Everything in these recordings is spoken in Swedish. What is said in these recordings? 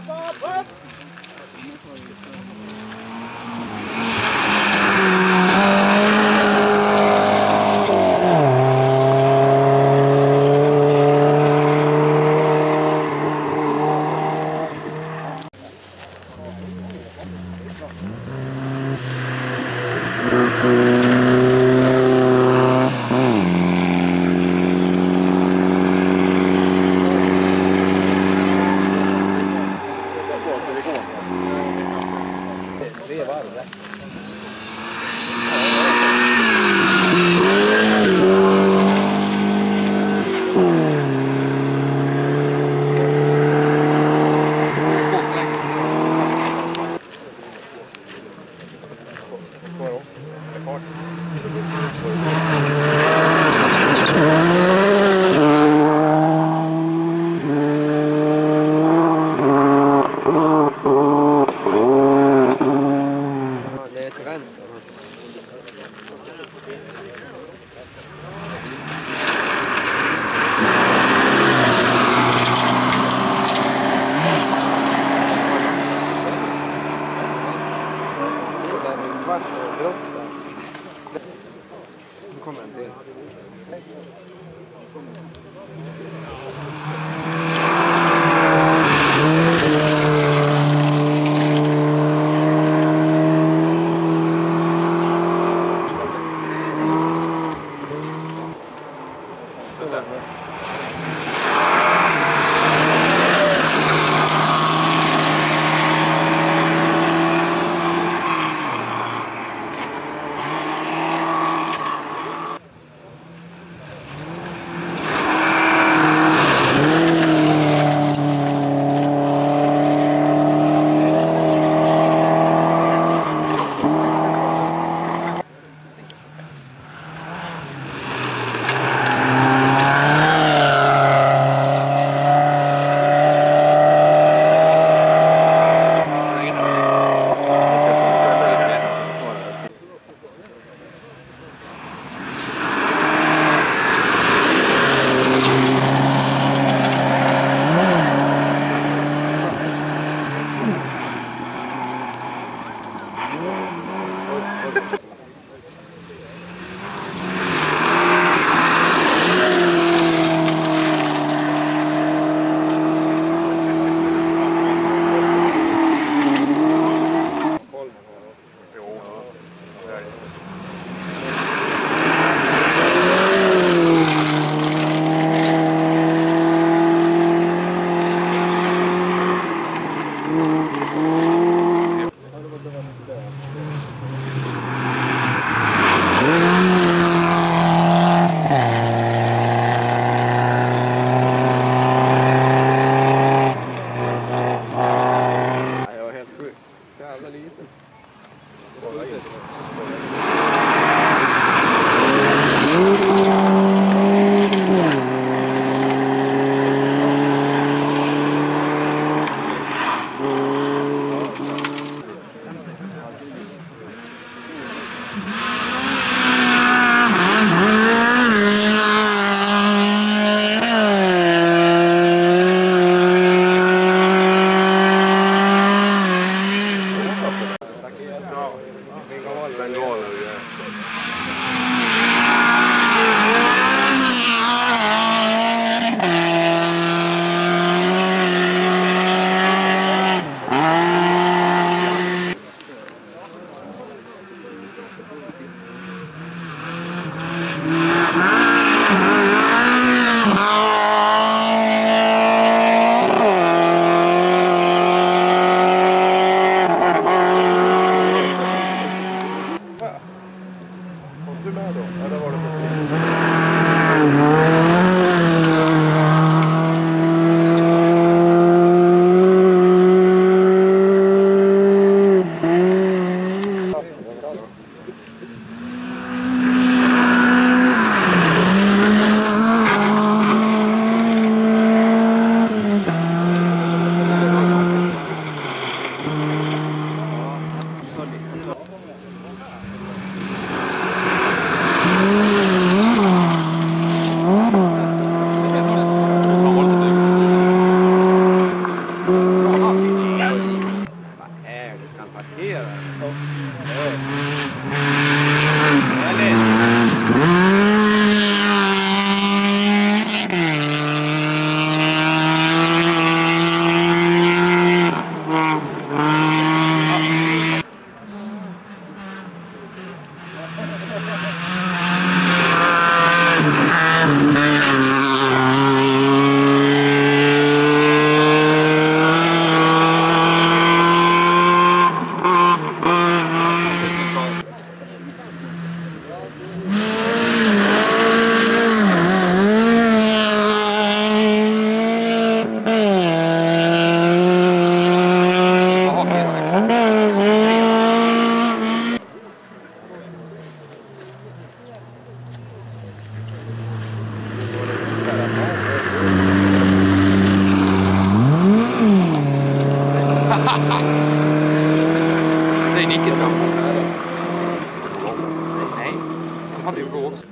Det Música Det är Nickes namn. Nej, han hade ju blå också.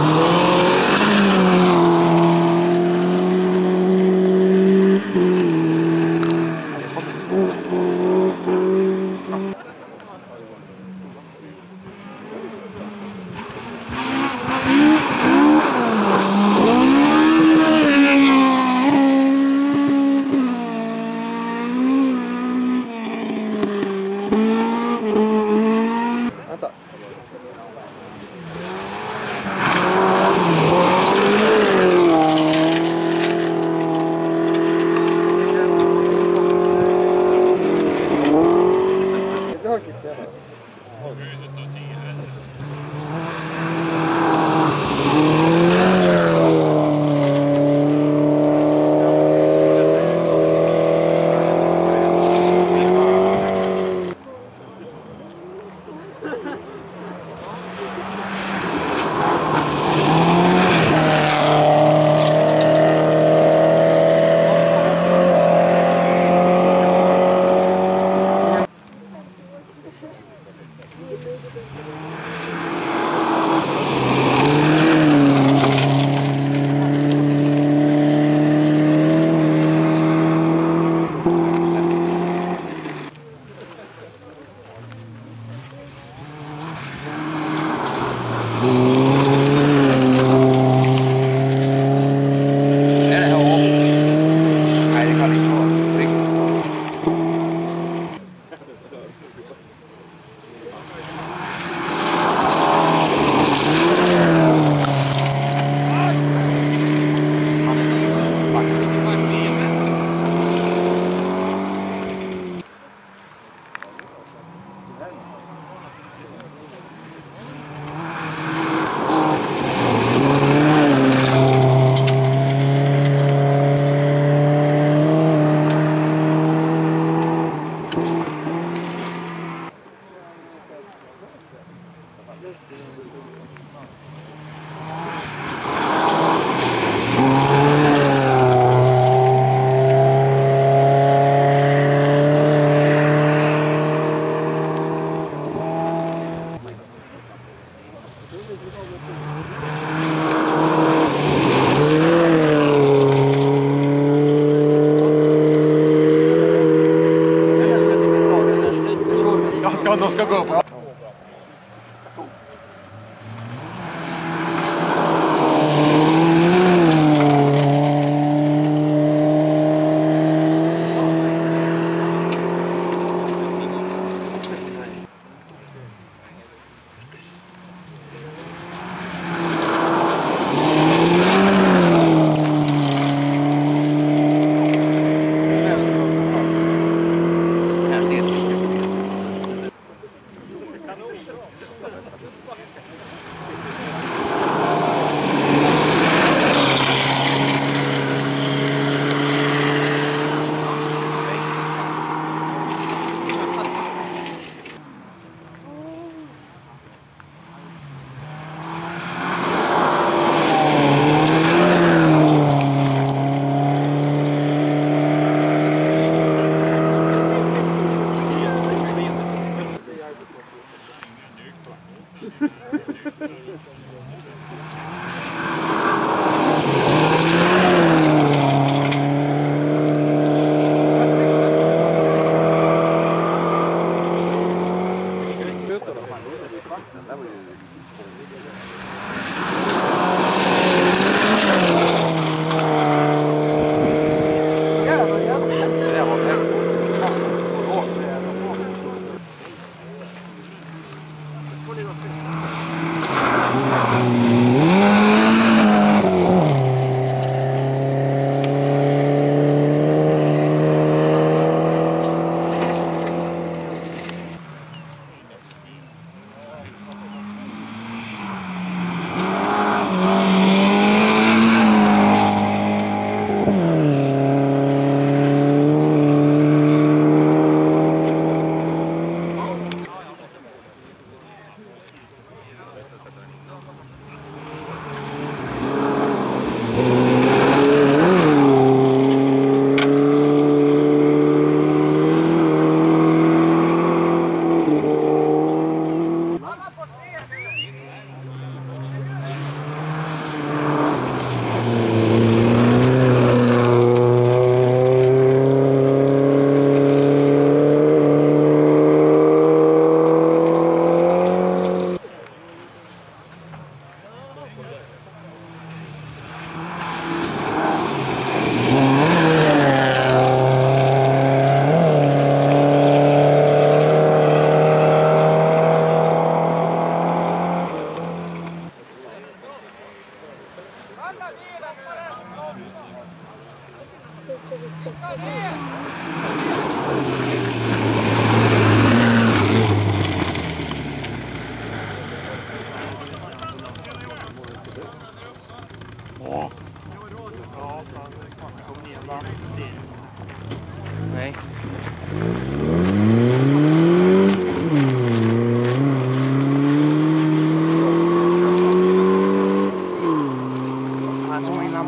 Whoa.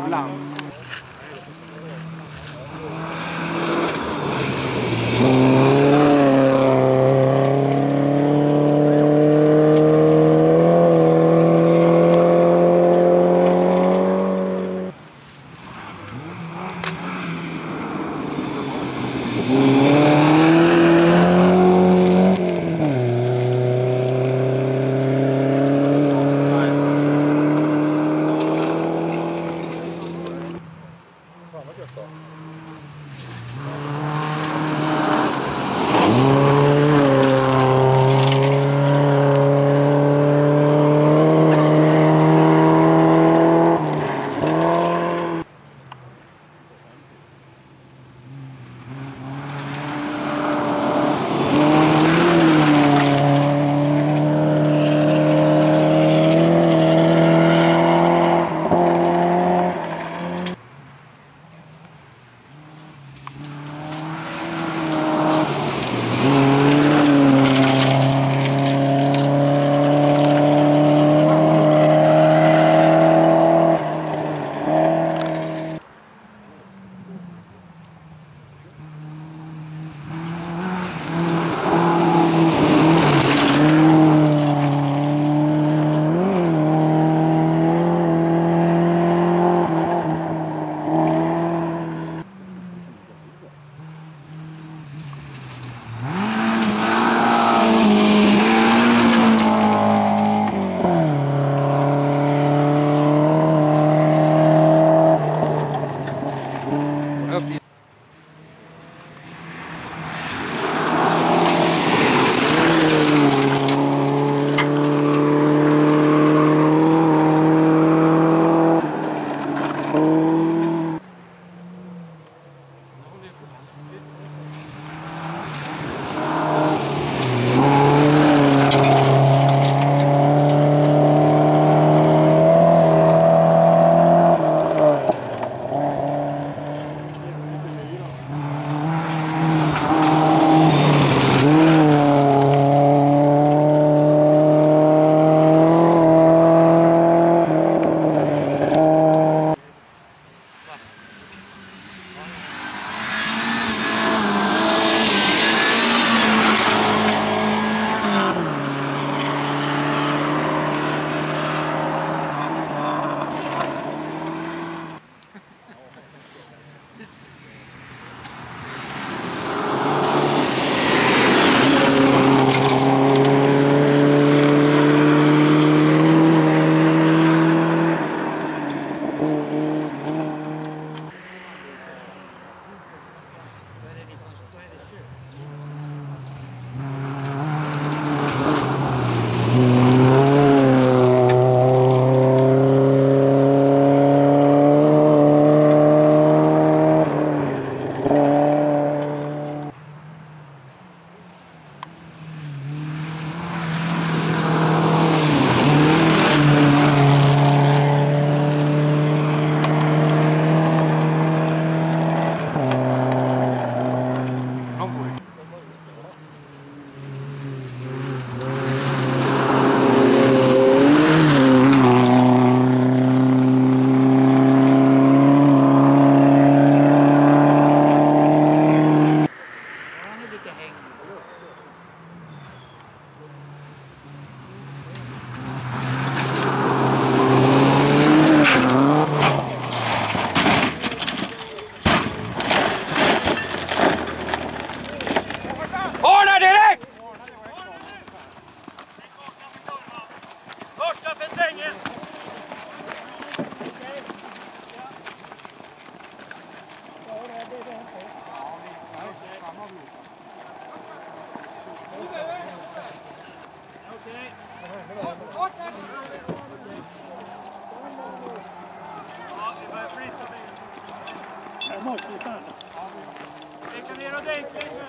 lungs.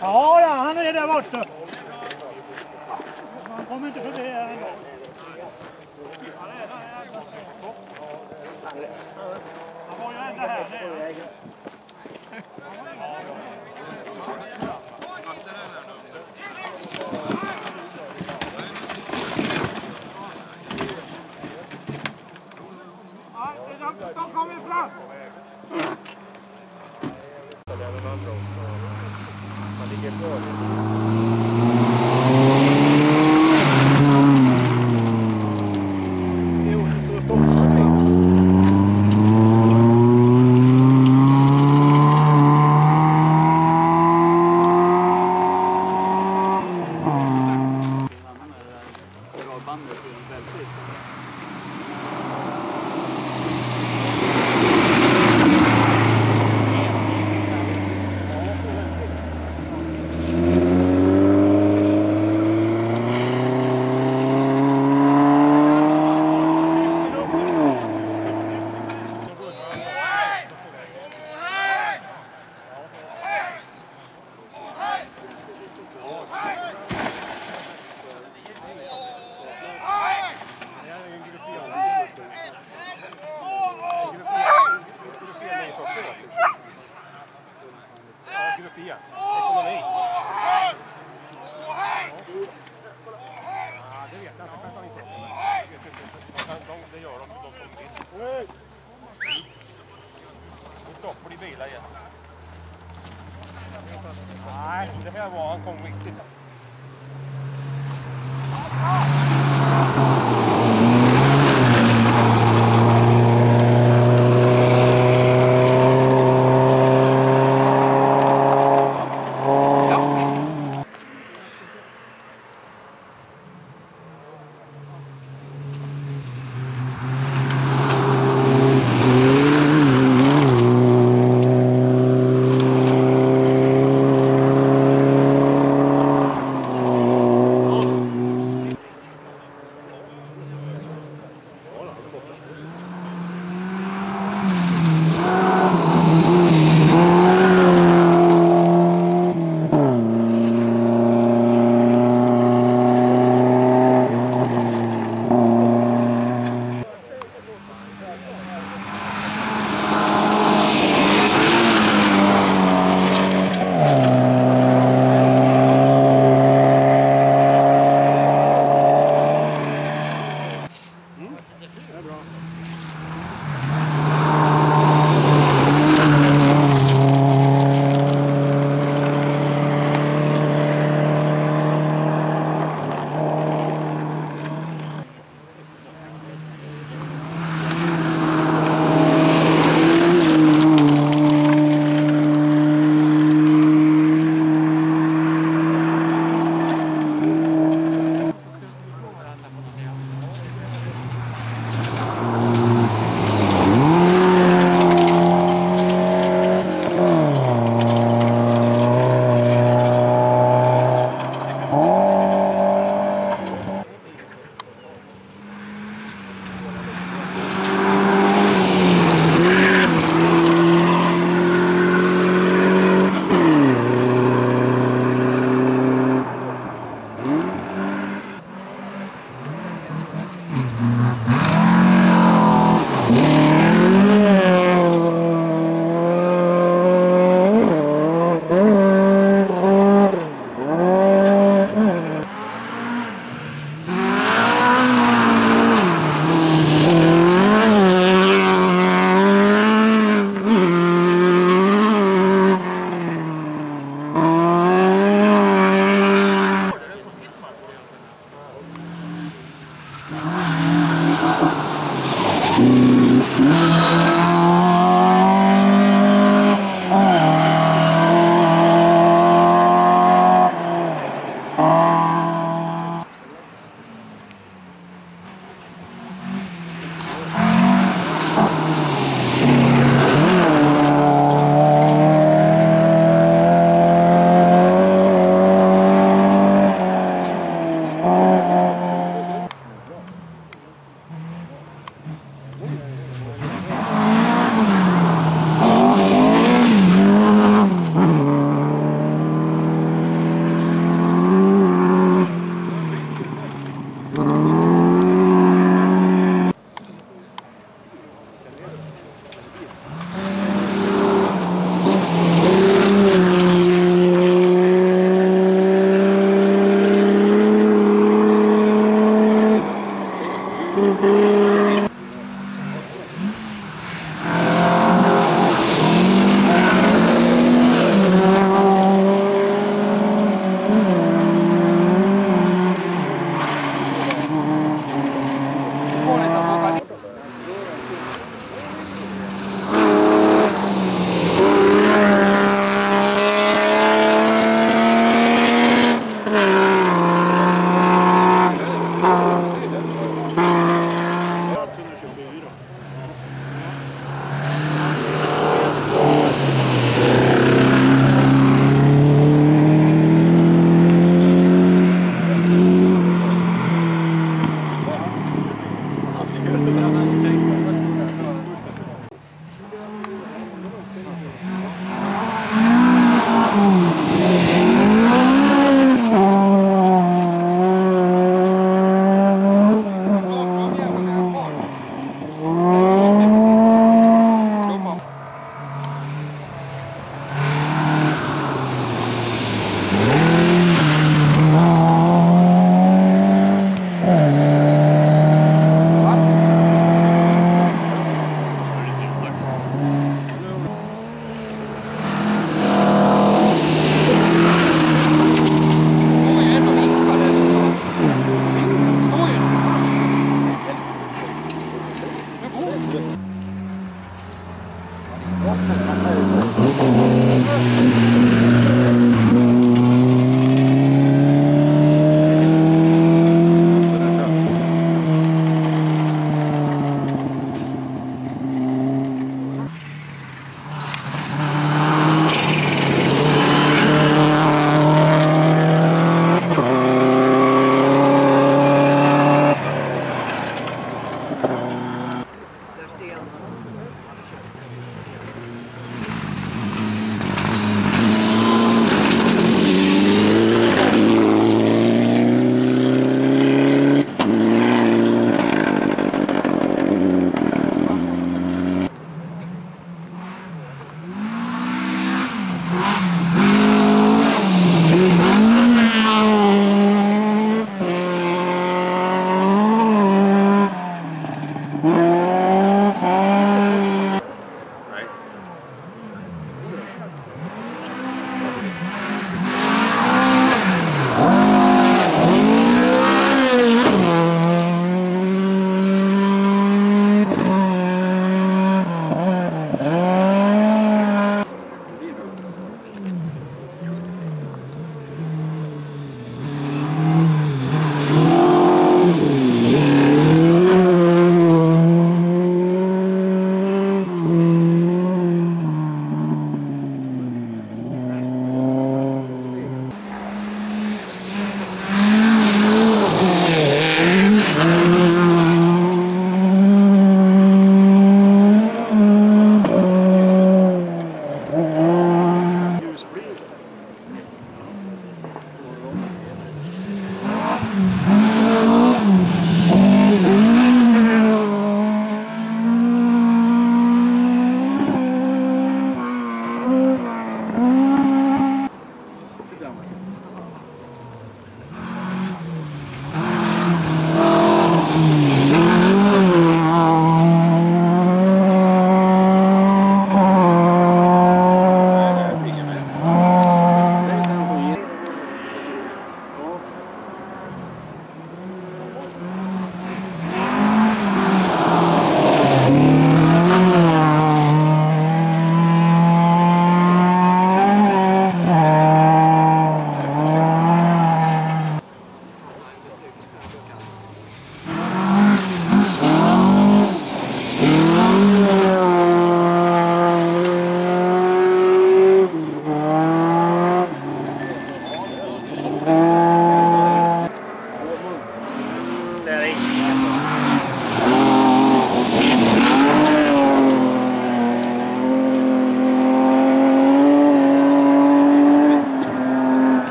Ja, ja, han är där borta. Han kommer inte förbi här en. Han var ju ända här. Quebrou, né? Yeah.